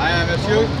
I am SU.